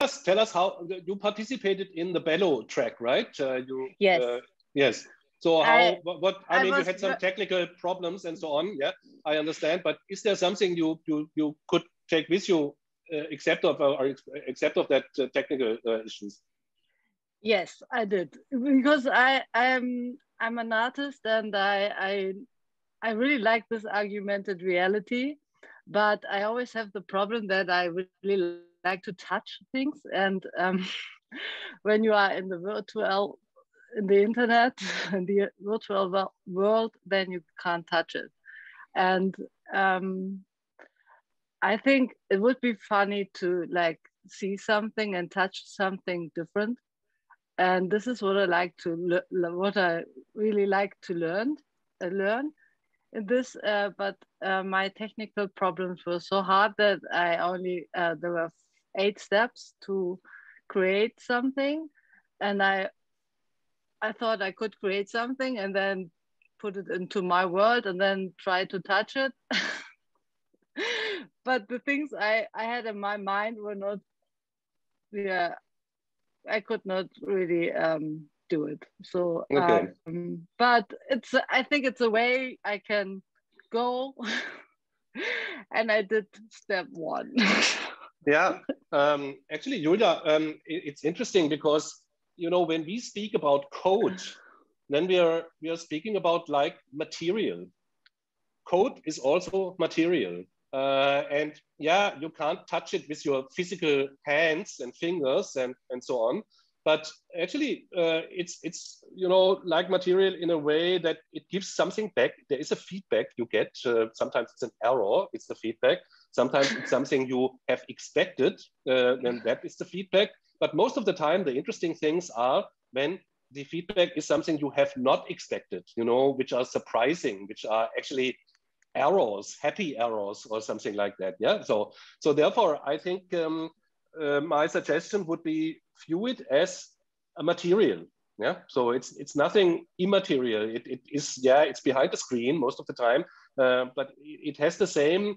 us, tell us how you participated in the Bello track, right? Uh, you, yes. Uh, yes. So how, I, what, I, I mean, you had some technical problems and so on. Yeah, I understand. But is there something you, you, you could take with you uh, except of, uh, or except of that uh, technical uh, issues? Yes, I did because I I am I'm an artist and I I I really like this augmented reality, but I always have the problem that I really like to touch things. And um, when you are in the virtual in the internet in the virtual world then you can't touch it. And um, i think it would be funny to like see something and touch something different. And this is what i like to what i really like to learn uh, learn in this uh, but uh, my technical problems were so hard that i only uh, there were eight steps to create something. And i i thought i could create something and then put it into my world and then try to touch it. But the things i i had in my mind were not yeah i could not really um do it. So okay. um, but it's i think it's a way i can go. And i did step one yeah, um, actually, Julia, um, it, it's interesting because you know when we speak about code, then we are we are speaking about like material. Code is also material, uh, and yeah, you can't touch it with your physical hands and fingers and and so on. But actually, uh, it's it's you know like material in a way that it gives something back. There is a feedback you get. Uh, sometimes it's an error. It's the feedback Sometimes it's something you have expected, uh, and that is the feedback. But most of the time, the interesting things are when the feedback is something you have not expected, you know, which are surprising, which are actually errors, happy errors, or something like that. Yeah. So, so therefore, I think um, uh, my suggestion would be view it as a material. Yeah. So it's it's nothing immaterial. It, it is yeah. It's behind the screen most of the time, uh, but it, it has the same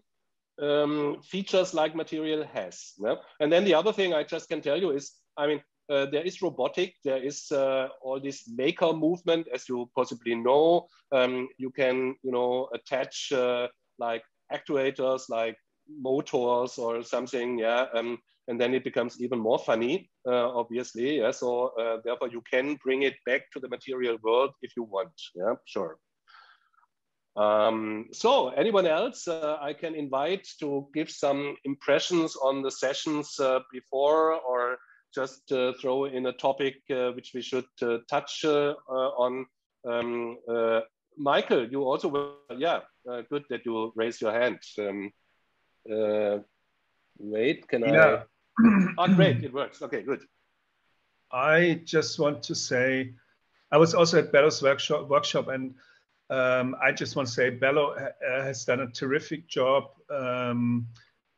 um, features like material has. Yeah? And then the other thing I just can tell you is, I mean, uh, there is robotic, there is uh, all this maker movement, as you possibly know. Um, you can, you know, attach uh, like actuators, like motors or something, yeah. Um, and then it becomes even more funny, uh, obviously. Yeah. So uh, therefore, you can bring it back to the material world if you want. Yeah, sure. Um, so anyone else uh, I can invite to give some impressions on the sessions uh, before or just uh, throw in a topic uh, which we should uh, touch uh, on. Um, Michael, you also, were, yeah, good that you raise your hand. Um, wait, can yeah. I? oh, great, it works. Okay, good. I just want to say, I was also at Bello's workshop, workshop and um, I just want to say Bello has done a terrific job. Um,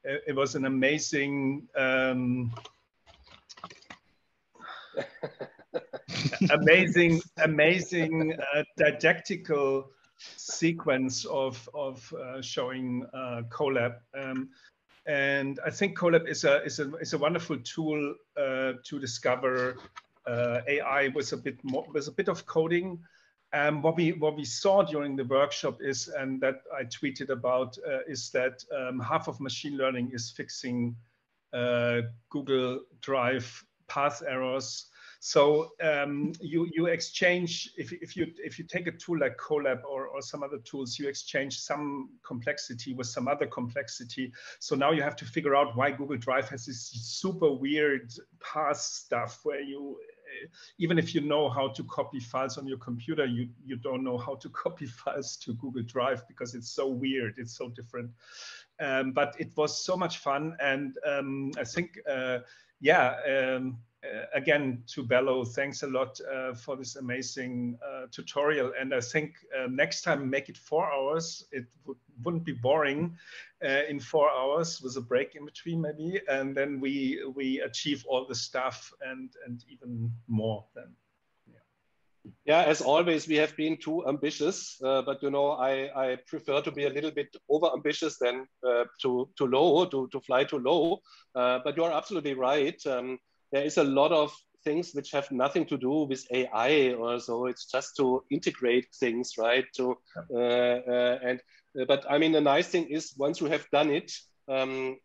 it, it, was an amazing, um, amazing, amazing uh, didactical sequence of, of uh, showing uh, Colab. Um, and I think Colab is a, is a, is a wonderful tool uh, to discover uh, AI with a bit more, with a bit of coding. Um, what we what we saw during the workshop is, and that I tweeted about, uh, is that um, half of machine learning is fixing uh, Google Drive path errors. So um, you you exchange if if you if you take a tool like Colab or or some other tools, you exchange some complexity with some other complexity. So now you have to figure out why Google Drive has this super weird path stuff where you even if you know how to copy files on your computer, you, you don't know how to copy files to Google Drive because it's so weird, it's so different. Um, but it was so much fun. And um, I think, uh, yeah, um, again, to Bello, thanks a lot uh, for this amazing uh, tutorial. And I think uh, next time, make it four hours. It would, wouldn't be boring uh, in four hours with a break in between, maybe. And then we we achieve all the stuff and and even more. Then, Yeah, as always, we have been too ambitious, uh, but you know, I, I prefer to be a little bit over ambitious than uh, too, too low, to, to fly too low. Uh, but you're absolutely right. Um, there is a lot of things which have nothing to do with AI or so. It's just to integrate things, right? To uh, uh, and uh, but I mean, the nice thing is once you have done it, um,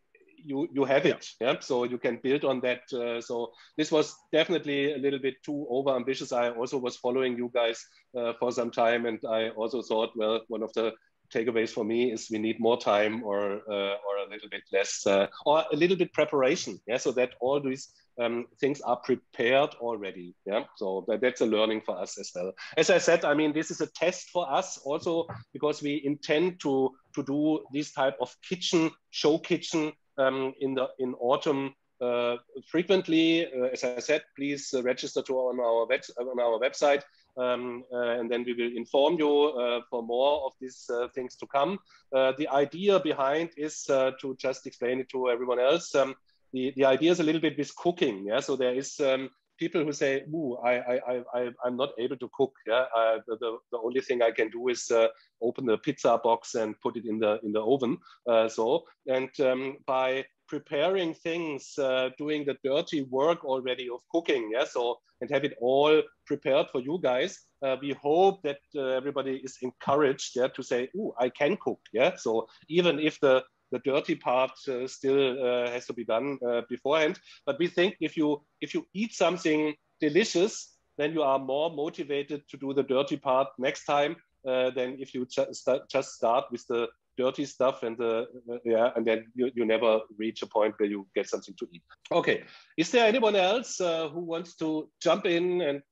you you have it yeah so you can build on that uh, so this was definitely a little bit too over ambitious i also was following you guys uh, for some time and i also thought well one of the takeaways for me is we need more time or uh, or a little bit less uh, or a little bit preparation. Yeah so that all these um, things are prepared already. Yeah so that, that's a learning for us as well. As i said i mean this is a test for us also because we intend to to do this type of kitchen show kitchen um, in the in autumn uh, frequently. Uh, as I said, please uh, register to on our web, on our website, um, and then we will inform you for more of these things to come. the idea behind is to just explain it to everyone else. Um, the, the idea is a little bit with cooking. Yeah, so there is um, people who say, "Ooh, I, I, I, I'm not able to cook. Yeah, uh, the, the, the only thing I can do is uh, open the pizza box and put it in the in the oven." Uh, so, and um, by preparing things, uh, doing the dirty work already of cooking, yeah, so and have it all prepared for you guys. Uh, we hope that uh, everybody is encouraged, yeah, to say, "Ooh, I can cook." Yeah, so even if the the dirty part uh, still uh, has to be done uh, beforehand. But we think if you if you eat something delicious, then you are more motivated to do the dirty part next time uh, than if you ju st just start with the dirty stuff and uh, yeah, and then you, you never reach a point where you get something to eat. Okay, is there anyone else uh, who wants to jump in and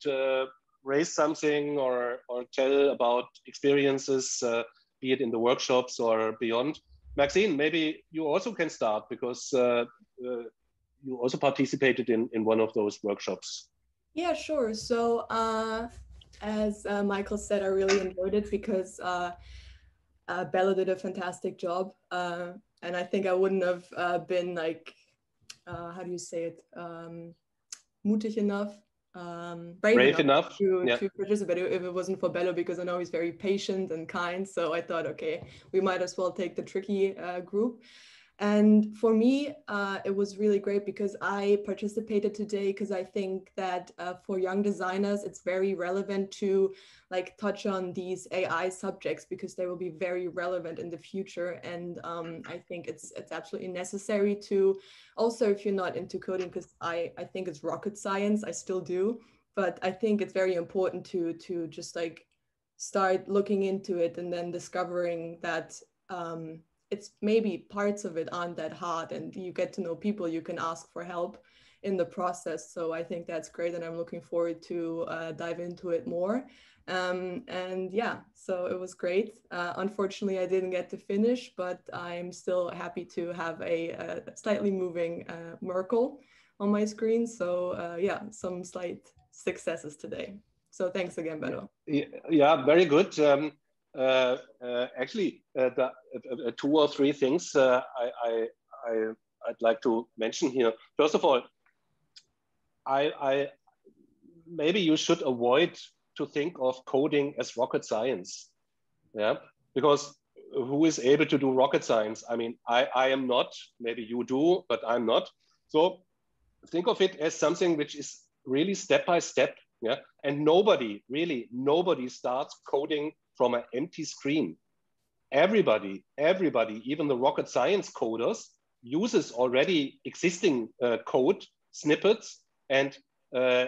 raise something or or tell about experiences, be it in the workshops or beyond? Maxine, maybe you also can start because uh, uh, you also participated in, in one of those workshops. Yeah, sure. So uh, as uh, Michael said, I really enjoyed it because uh, uh, Bello did a fantastic job. and I think I wouldn't have been like, how do you say it, um, mutig enough um, brave, brave enough, enough, to, yeah. to participate if it wasn't for Bello because I know he's very patient and kind. So I thought, okay, we might as well take the tricky uh, group. And for me, uh, it was really great because I participated today because I think that uh, for young designers, it's very relevant to like touch on these AI subjects because they will be very relevant in the future. And um, I think it's it's absolutely necessary to also if you're not into coding because I I think it's rocket science. I still do, but I think it's very important to to just like start looking into it and then discovering that um, it's maybe parts of it aren't that hard and you get to know people you can ask for help in the process. So i think that's great and i'm looking forward to uh, dive into it more. Um, and yeah so it was great. Uh, unfortunately i didn't get to finish but i'm still happy to have a, a slightly moving uh, Merkel on my screen. So uh, yeah some slight successes today. So thanks again Bello. yeah very good. Um, Uh, uh, actually, uh, the, uh, two or three things I, I, I, would like to mention here. First of all, I, I maybe you should avoid to think of coding as rocket science. Yeah, because who is able to do rocket science? I mean, I, I am not, maybe you do, but I'm not. So think of it as something which is really step by step. Yeah. And nobody, really, nobody starts coding from an empty screen. Everybody, everybody, even the rocket science coders, uses already existing uh, code snippets and uh,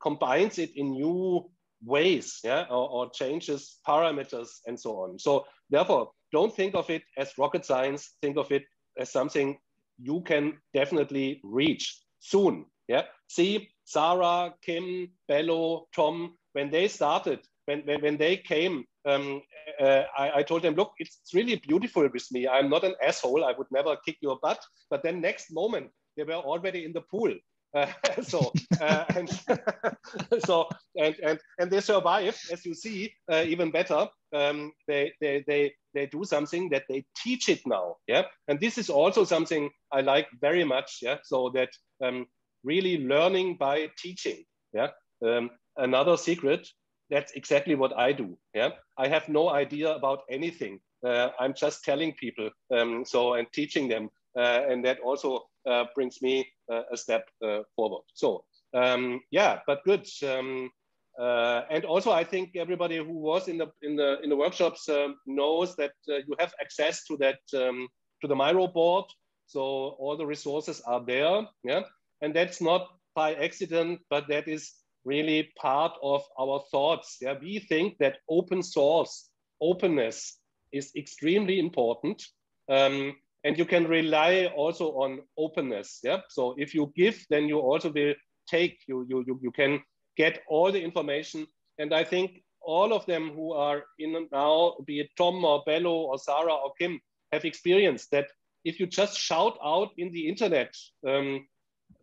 combines it in new ways, yeah, or, or, changes parameters and so on. So therefore, don't think of it as rocket science. Think of it as something you can definitely reach soon. Yeah. See, Sarah, Kim, Bello, Tom, when they started, when, when, when they came um, uh, I, I, told them, look, it's really beautiful with me. I'm not an asshole. I would never kick your butt. But then next moment, they were already in the pool. Uh, so uh, and so and, and and they survive, as you see, uh, even better. Um, they, they they they do something that they teach it now. Yeah, and this is also something I like very much. Yeah, so that um, really learning by teaching. Yeah, um, another secret that's exactly what I do. Yeah, I have no idea about anything. Uh, I'm just telling people, um, so and teaching them, uh, and that also uh, brings me uh, a step uh, forward. So um, yeah, but good. Um, uh, and also, I think everybody who was in the in the in the workshops knows that you have access to that um, to the Miro board. So all the resources are there. Yeah, and that's not by accident, but that is really part of our thoughts. Yeah, we think that open source, openness is extremely important. Um, and you can rely also on openness. Yeah. So if you give, then you also will take. You you you, you can get all the information. And I think all of them who are in now, be it Tom or Bello or Sarah or Kim, have experienced that if you just shout out in the internet, um,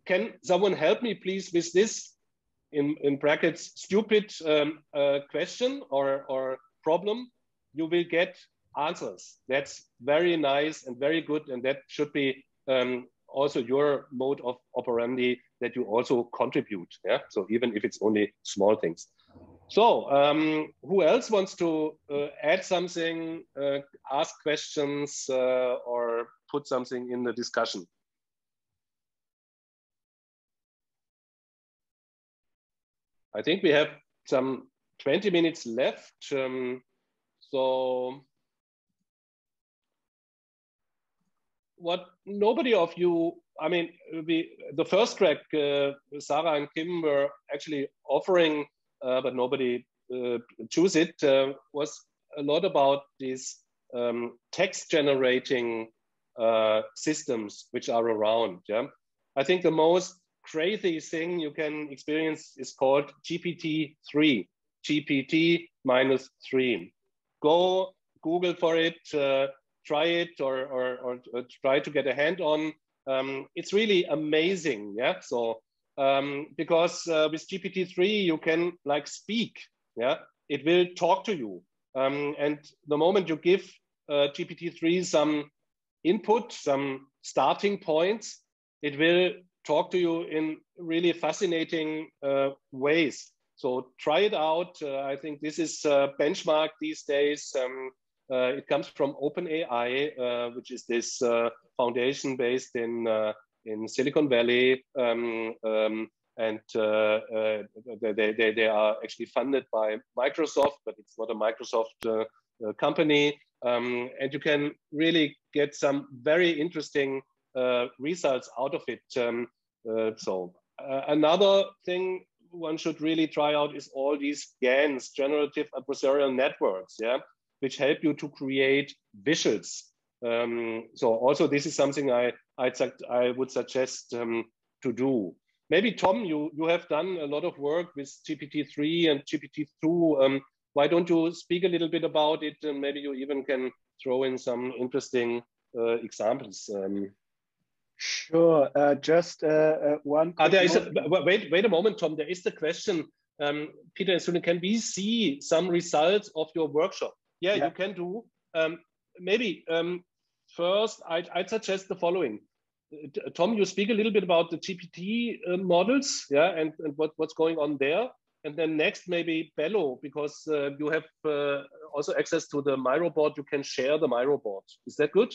can someone help me please with this in, in brackets stupid um, uh, question or, or problem, you will get answers. That's very nice and very good. And that should be um, also your mode of operandi that you also contribute. Yeah. So even if it's only small things. So um, who else wants to uh, add something, uh, ask questions uh, or put something in the discussion? I think we have some 20 minutes left. Um, so what nobody of you, I mean, we, the first track, uh, Sarah and Kim were actually offering, uh, but nobody uh, choose it, uh, was a lot about these um, text generating uh, systems which are around. Yeah, I think the most crazy thing you can experience is called GPT-3, GPT minus three. Go Google for it, uh, try it or, or, or, try to get a hand on. Um, it's really amazing, yeah? So, um, because uh, with GPT-3, you can like speak, yeah? It will talk to you. Um, and the moment you give uh, GPT-3 some input, some starting points, it will talk to you in really fascinating uh, ways. So try it out. Uh, I think this is a benchmark these days. Um, uh, it comes from OpenAI, uh, which is this uh, foundation based in uh, in Silicon Valley, um, um, and they, they, they are actually funded by Microsoft, but it's not a Microsoft company. Um, and you can really get some very interesting uh, results out of it. Um, uh, so uh, another thing one should really try out is all these GANs, generative adversarial networks, yeah, which help you to create visuals. Um, so also this is something I I'd, I would suggest um, to do. Maybe Tom, you you have done a lot of work with GPT-3 and GPT-2. Um, why don't you speak a little bit about it, and maybe you even can throw in some interesting uh, examples. Sure. Uh, just uh, uh one. Uh, there is a, wait, wait a moment, Tom. There is the question, um, Peter and Sune, can we see some results of your workshop? Yeah, yeah. you can do. Um, maybe um, first, I'd, I'd, suggest the following. Tom, you speak a little bit about the GPT uh, models, yeah, and, and what, what's going on there. And then next, maybe Bello, because uh, you have uh, also access to the Miro board. You can share the Miro board. Is that good?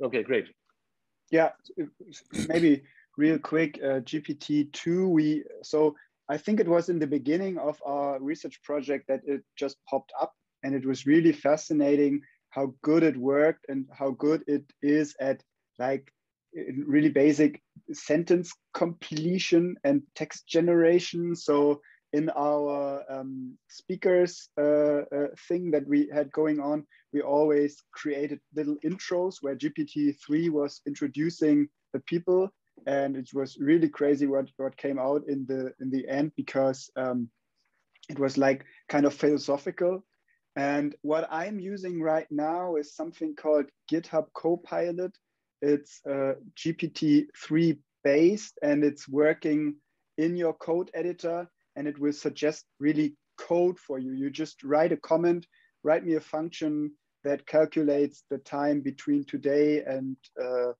Okay, great yeah, maybe real quick, uh, GPT-2, we, so I think it was in the beginning of our research project that it just popped up and it was really fascinating how good it worked and how good it is at like really basic sentence completion and text generation. So in our um, speakers uh, uh, thing that we had going on, we always created little intros where GPT-3 was introducing the people. And it was really crazy what, what came out in the in the end because um, it was like kind of philosophical. And what I'm using right now is something called GitHub Copilot. It's uh, GPT-3 based and it's working in your code editor and it will suggest really code for you. You just write a comment, write me a function that calculates the time between today and uh,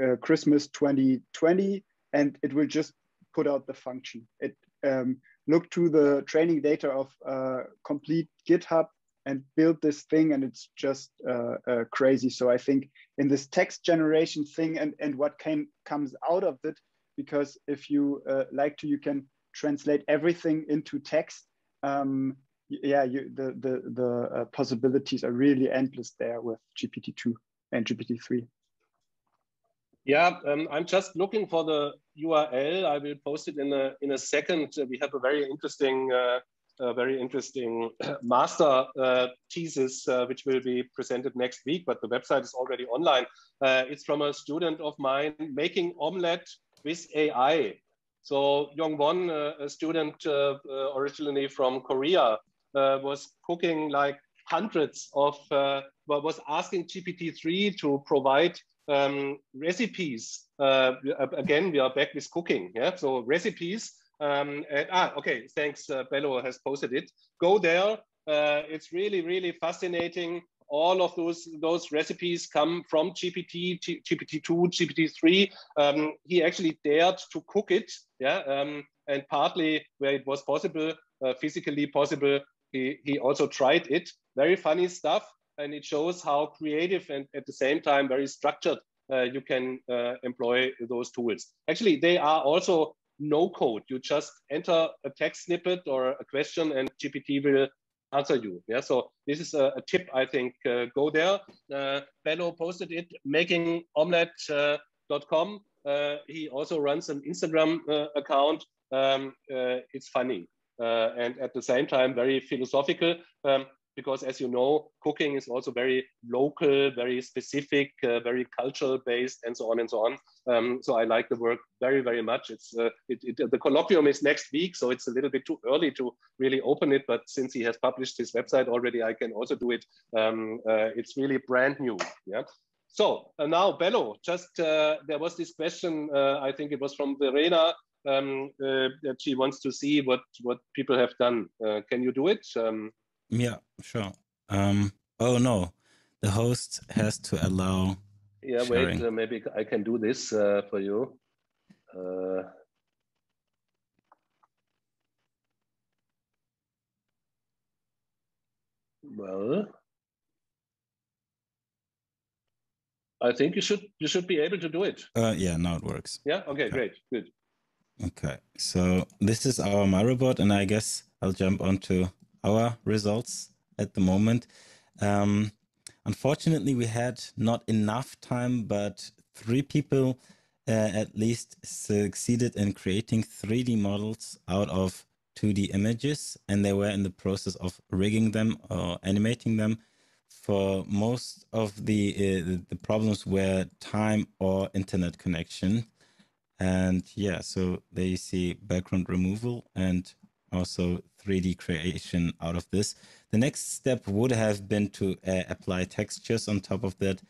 uh, Christmas 2020, and it will just put out the function. It um, look to the training data of uh, complete GitHub and build this thing and it's just uh, uh, crazy. So I think in this text generation thing and, and what came comes out of it, because if you uh, like to, you can translate everything into text. Um, yeah, you, the, the, the uh, possibilities are really endless there with GPT-2 and GPT-3. Yeah, um, I'm just looking for the URL. I will post it in a in a second. Uh, we have a very interesting, uh, uh, very interesting master uh, thesis uh, which will be presented next week. But the website is already online. Uh, it's from a student of mine making omelette with AI. So Won, a student originally from Korea, was cooking like hundreds of, was asking GPT-3 to provide um, recipes. Uh, again, we are back with cooking. Yeah, so recipes. Um, and, ah, okay. Thanks. Uh, Bello has posted it. Go there. Uh, it's really, really fascinating. All of those those recipes come from GPT, GPT-2, GPT-3. Um, he actually dared to cook it. Yeah, um, and partly where it was possible, uh, physically possible, he he also tried it. Very funny stuff and it shows how creative and at the same time very structured uh, you can uh, employ those tools. Actually, they are also no code. You just enter a text snippet or a question and GPT will answer you. Yeah, so this is a, a tip, I think, uh, go there. Uh, Bello posted it, makingomelette.com. Uh, he also runs an Instagram uh, account. Um, it's funny. and at the same time, very philosophical. Um, because as you know, cooking is also very local, very specific, uh, very cultural based, and so on and so on. Um, so I like the work very, very much. It's uh, it, it, the colloquium is next week, so it's a little bit too early to really open it. But since he has published his website already, I can also do it. Um, uh, it's really brand new. Yeah. So uh, now, Bello, just uh, there was this question. Uh, I think it was from Verena. Um, that she wants to see what what people have done. can you do it? Um, yeah, sure. Um, oh no, the host has to allow. Yeah, sharing. wait, uh, maybe I can do this uh, for you. Uh, well, I think you should you should be able to do it. Uh, yeah, now it works. Yeah. Okay. okay. Great. Good. Okay. So this is our Miro board, and I guess I'll jump onto our results at the moment. Um, unfortunately, we had not enough time, but three people uh, at least succeeded in creating 3D models out of 2D images, and they were in the process of rigging them or animating them. For most of the uh, the problems were time or internet connection, and yeah, so there you see background removal and also 3D creation out of this. The next step would have been to uh, apply textures on top of that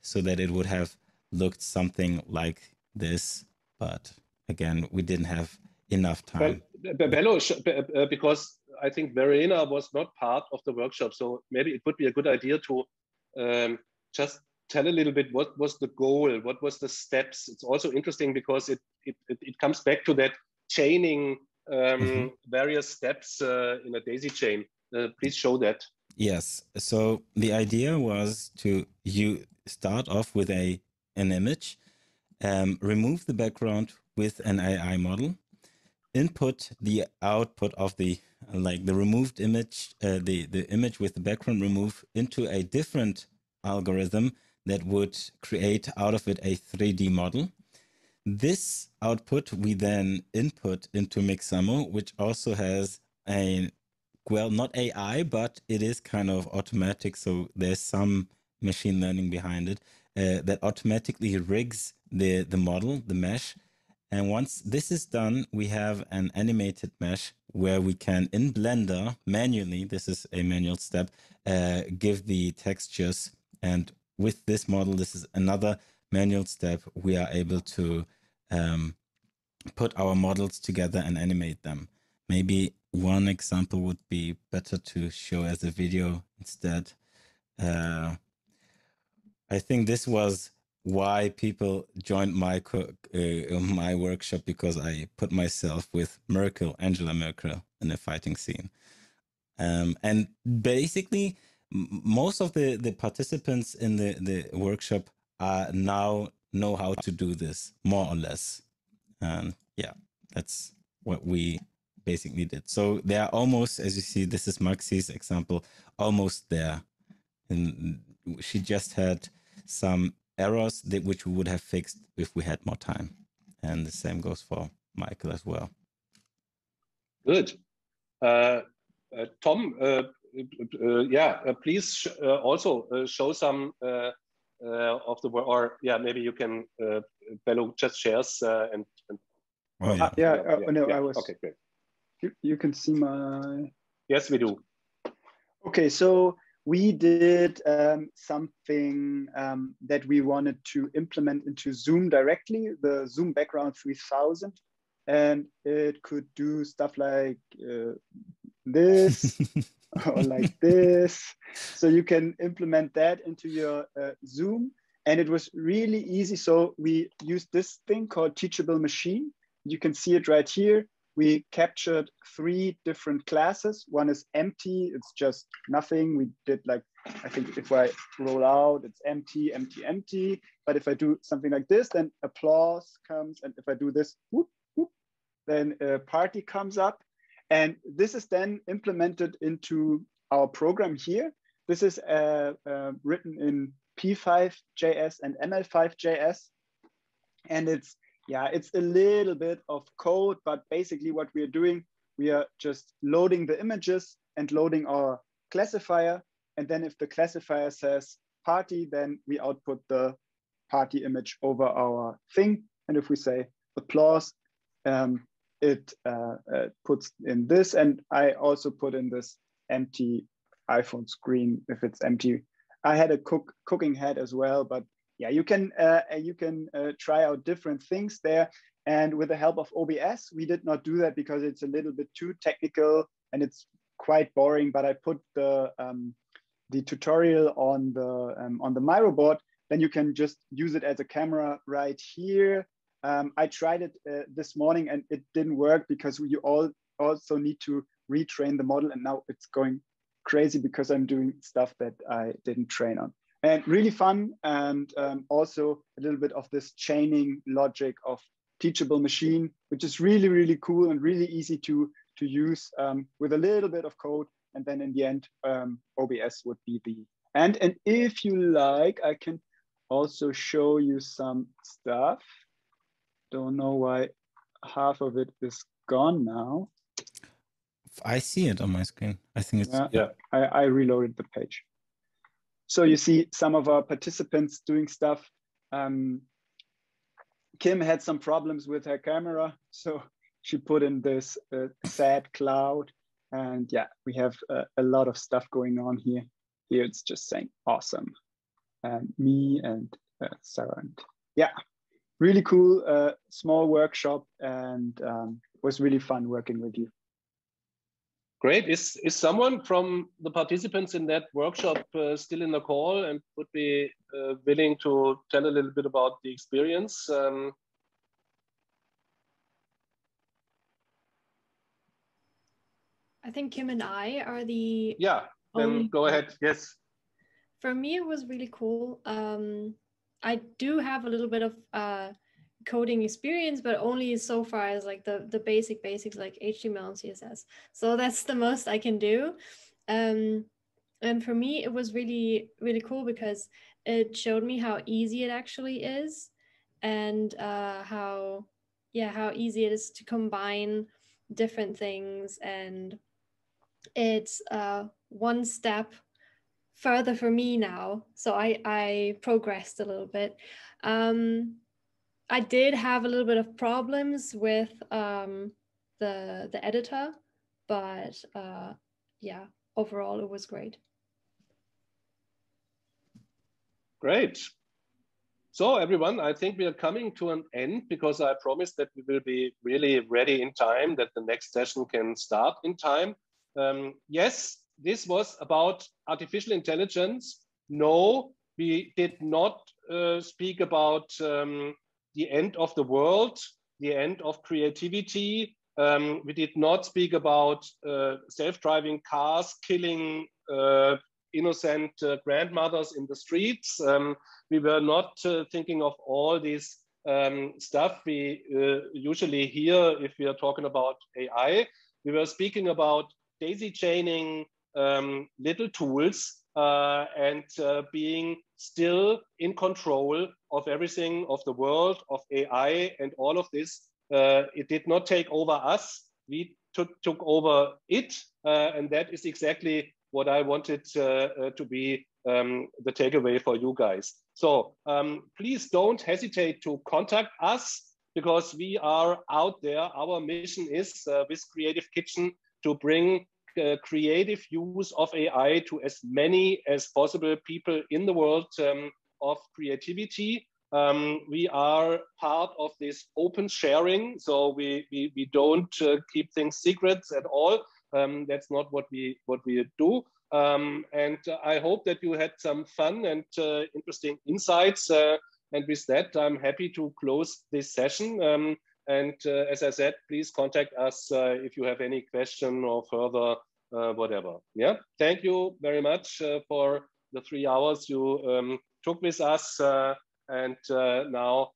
so that it would have looked something like this. But again, we didn't have enough time. But, Bello, uh, because I think Verena was not part of the workshop, so maybe it would be a good idea to um, just tell a little bit what was the goal, what was the steps. It's also interesting because it it, it comes back to that chaining um, mm-hmm. various steps uh, in a daisy chain. Uh, please show that. Yes. So the idea was to you start off with a an image, um, remove the background with an AI model, input the output of the like the removed image, uh, the the image with the background removed into a different algorithm that would create out of it a 3D model. This output we then input into Mixamo, which also has a, well, not AI, but it is kind of automatic. So there's some machine learning behind it uh, that automatically rigs the, the model, the mesh. And once this is done, we have an animated mesh where we can, in Blender, manually, this is a manual step, uh, give the textures. And with this model, this is another manual step, we are able to um, put our models together and animate them. Maybe one example would be better to show as a video instead. Uh, I think this was why people joined my uh, my workshop because I put myself with Merkel, Angela Merkel, in a fighting scene. Um, and basically, most of the, the participants in the, the workshop are now know how to do this more or less. And yeah, that's what we basically did. So they are almost, as you see, this is Maxi's example, almost there. And she just had some errors that which we would have fixed if we had more time. And the same goes for Michael as well. Good. Uh, uh, Tom, uh, uh yeah, uh, please uh, also show some of the world, or yeah, maybe you can uh, Bello just shares and, and oh, yeah, yeah, yeah, yeah, no, yeah. I was okay, great. You, you can see my yes, we do. Okay, so we did um, something um, that we wanted to implement into Zoom directly, the Zoom Background 3000. And it could do stuff like uh, this or like this. So you can implement that into your uh, Zoom. And it was really easy. So we used this thing called Teachable Machine. You can see it right here we captured three different classes. One is empty, it's just nothing. We did like, I think if I roll out, it's empty, empty, empty. But if I do something like this, then applause comes. And if I do this, whoop, whoop, then a party comes up. And this is then implemented into our program here. This is uh, uh, written in P5.js and ML5.js. And it's yeah, it's a little bit of code, but basically what we are doing, we are just loading the images and loading our classifier. And then if the classifier says party, then we output the party image over our thing. And if we say applause, um, it uh, uh, puts in this. And I also put in this empty iPhone screen if it's empty. I had a cook, cooking head as well, but yeah, you can uh, uh, you can uh, try out different things there. And with the help of OBS, we did not do that because it's a little bit too technical and it's quite boring. But I put the um, the tutorial on the um, on the Miro board. Then you can just use it as a camera right here. Um, I tried it uh, this morning and it didn't work because you all also need to retrain the model. And now it's going crazy because I'm doing stuff that I didn't train on. And really fun and um, also a little bit of this chaining logic of teachable machine which is really really cool and really easy to to use um, with a little bit of code. And then in the end um, obs would be the end. And if you like i can also show you some stuff don't know why half of it is gone now i see it on my screen i think it's yeah, yeah. I, I reloaded the page so you see some of our participants doing stuff. Um, Kim had some problems with her camera, so she put in this uh, sad cloud. And yeah, we have uh, a lot of stuff going on here. Here it's just saying awesome. And me and uh, Sarah. And yeah, really cool, uh, small workshop and um, was really fun working with you. Great. Is is someone from the participants in that workshop uh, still in the call and would be uh, willing to tell a little bit about the experience? Um, I think Kim and I are the. Yeah, then go ahead. Yes. For me, it was really cool. Um, I do have a little bit of uh, coding experience, but only so far as like the, the basic basics like HTML and CSS. So that's the most I can do. Um, and for me, it was really, really cool because it showed me how easy it actually is and uh, how, yeah, how easy it is to combine different things. And it's uh, one step further for me now. So I, I progressed a little bit. Um, I did have a little bit of problems with um, the the editor, but uh, yeah, overall it was great. Great. So everyone, I think we are coming to an end because I promised that we will be really ready in time, that the next session can start in time. Um, yes, this was about artificial intelligence. No, we did not uh, speak about um, the end of the world, the end of creativity. Um, we did not speak about uh, self-driving cars killing uh, innocent uh, grandmothers in the streets. Um, we were not uh, thinking of all this um, stuff we uh, usually hear if we are talking about AI. We were speaking about daisy chaining um, little tools uh, and uh, being still in control of everything of the world, of AI and all of this. Uh, it did not take over us. We took, took over it. Uh, and that is exactly what I wanted uh, uh, to be um, the takeaway for you guys. So um, please don't hesitate to contact us because we are out there. Our mission is with Creative Kitchen to bring uh, creative use of AI to as many as possible people in the world um, of creativity. Um, we are part of this open sharing, so we, we, we don't uh, keep things secrets at all. Um, that's not what we what we do. Um, and I hope that you had some fun and uh, interesting insights. Uh, and with that, I'm happy to close this session. And uh, as I said, please contact us uh, if you have any question or further uh, whatever. Yeah, thank you very much for the three hours you um, took with us. And now,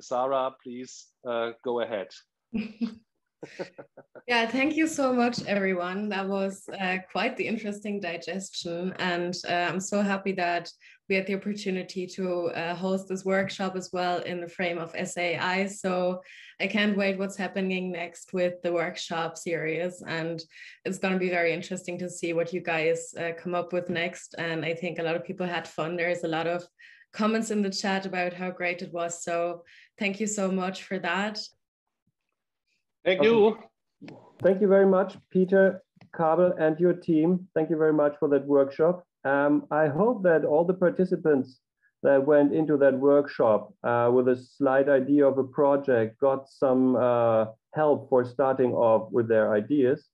Sarah, please go ahead. yeah, thank you so much, everyone. That was uh, quite the interesting digestion. And uh, I'm so happy that we had the opportunity to uh, host this workshop as well in the frame of SAAI. So I can't wait what's happening next with the workshop series. And it's going to be very interesting to see what you guys uh, come up with next. And I think a lot of people had fun. There's a lot of comments in the chat about how great it was. So thank you so much for that. Thank you. Thank you very much, Peter, Kabel, and your team. Thank you very much for that workshop. Um, I hope that all the participants that went into that workshop uh, with a slight idea of a project got some uh, help for starting off with their ideas.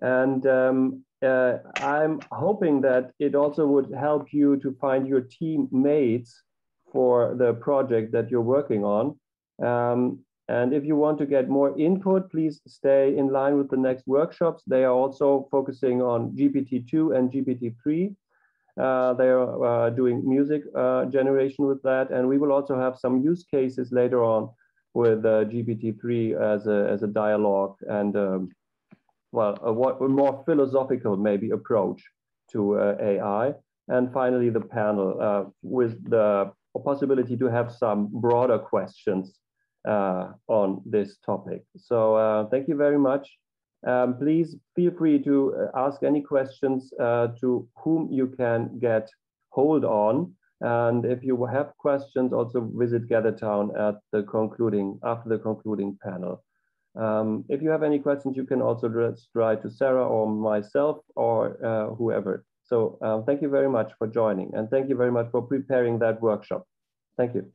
And um, uh, I'm hoping that it also would help you to find your teammates for the project that you're working on. Um, and if you want to get more input, please stay in line with the next workshops. They are also focusing on GPT-2 and GPT-3. Uh, they are uh, doing music uh, generation with that. And we will also have some use cases later on with uh, GPT-3 as a, as a dialogue and, um, well, a, a, more philosophical maybe approach to uh, AI. And finally, the panel uh, with the possibility to have some broader questions on this topic. So thank you very much. Um, please feel free to uh, ask any questions uh, to whom you can get hold on. And if you have questions, also visit GatherTown at the concluding, after the concluding panel. Um, if you have any questions, you can also write to Sarah or myself or uh, whoever. So um, thank you very much for joining and thank you very much for preparing that workshop. Thank you.